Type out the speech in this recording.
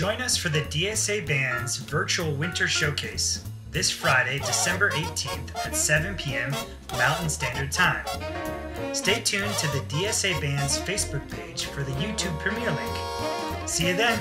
Join us for the DSA Band's virtual winter showcase this Friday, December 18th at 7 p.m. Mountain Standard Time. Stay tuned to the DSA Band's Facebook page for the YouTube premiere link. See you then!